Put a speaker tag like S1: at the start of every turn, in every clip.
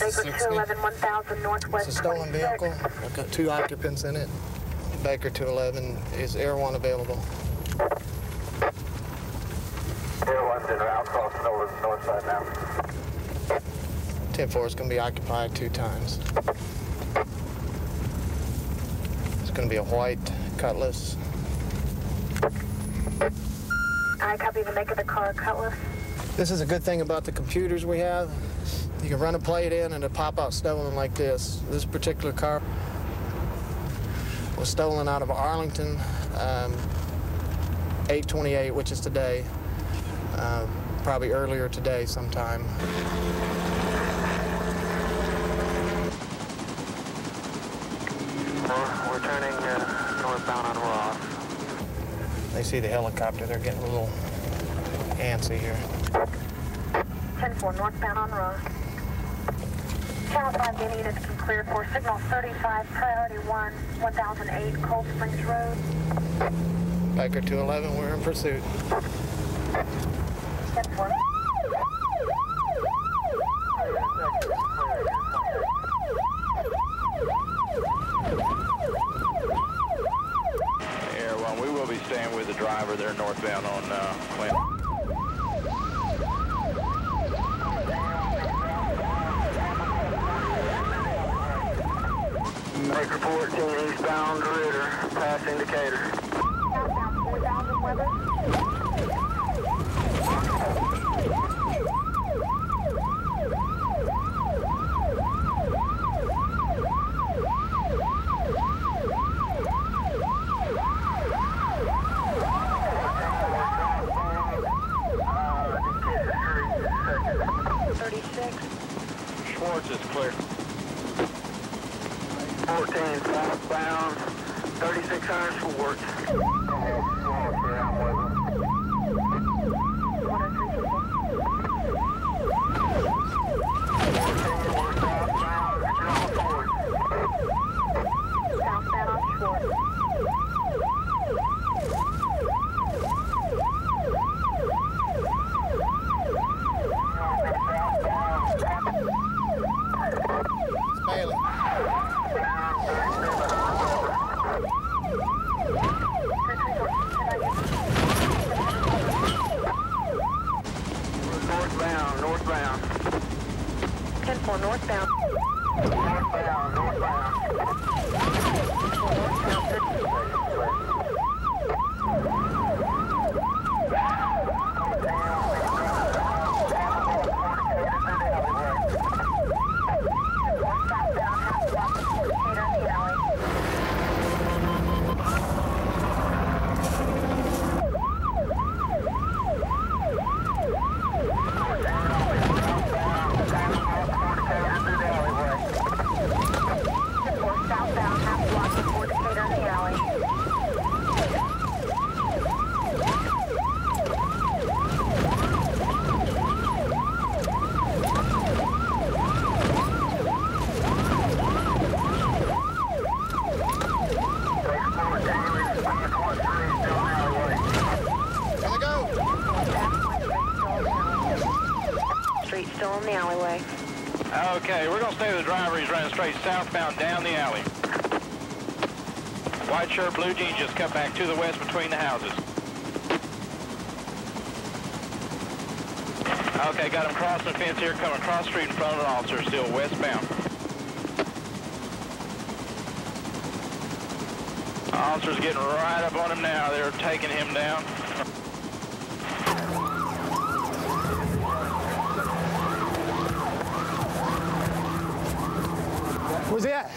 S1: Baker
S2: 60.
S1: 211, 1000 Northwest.
S2: It's a stolen
S1: 26.
S2: vehicle. I've got two occupants in it. Baker 211 is Air One available.
S3: Air one's in route crossing over the north side now.
S2: 10-4 is going to be occupied two times. It's going to be a white Cutlass.
S1: I copy the make of the car, Cutlass.
S2: This is a good thing about the computers we have. You can run a plate in and it'll pop out stolen like this. This particular car was stolen out of Arlington, um, 828, which is today, uh, probably earlier today sometime.
S3: We're, we're turning uh, northbound on Ross.
S2: They see the helicopter, they're getting a little antsy here.
S1: 10-4 northbound on Ross. Channel 5 Guinea units can clear for signal 35, priority 1, 1008 Cold Springs Road.
S2: Baker 211, we're in pursuit.
S1: 10-4.
S4: Air One, we will be staying with the driver there northbound on uh, Clinton.
S3: Baker 14 eastbound Ritter, pass indicator.
S1: Southbound 4000 weather. Thirty-six.
S4: Schwartz is clear.
S3: 14 southbound, 3600 Schwartz.
S1: Southbound on Schwartz.
S2: Bailey.
S3: Northbound, northbound.
S1: 10-4 northbound.
S3: Northbound, northbound.
S1: Southbound, half block before Decatur in the alley.
S2: Here we go.
S1: Street still in the alleyway.
S4: Okay, we're to stay with the driver. He's running straight southbound down the alley. White shirt, blue jeans just cut back to the west between the houses. Okay, got him crossing the fence here, coming across the street in front of an officer, still westbound. Officer's getting right up on him now. They're taking him down.
S2: Where's he at?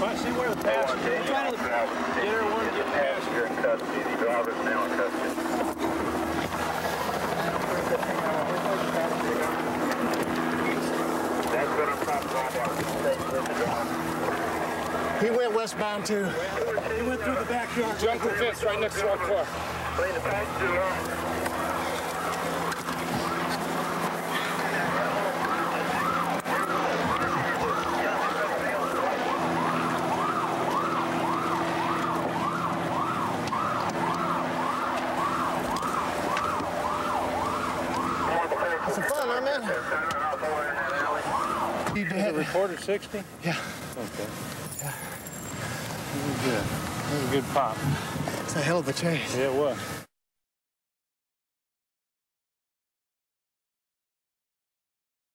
S5: Well, see where the passenger, I'm trying to get everyone to get.
S3: Passenger in custody, the driver's now in custody. That's what I'm trying to find out. Stay with the driver.
S2: He went westbound too.
S5: He went through the backyard.
S4: Jumped the fence right next to our car.
S3: Clean the passenger up.
S2: I'm in. You
S5: Is it
S2: did.
S5: recorded 60?
S2: Yeah.
S5: Okay.
S2: Yeah.
S5: That was good. That was a good pop.
S2: It's a hell of a chase.
S5: Yeah, it was.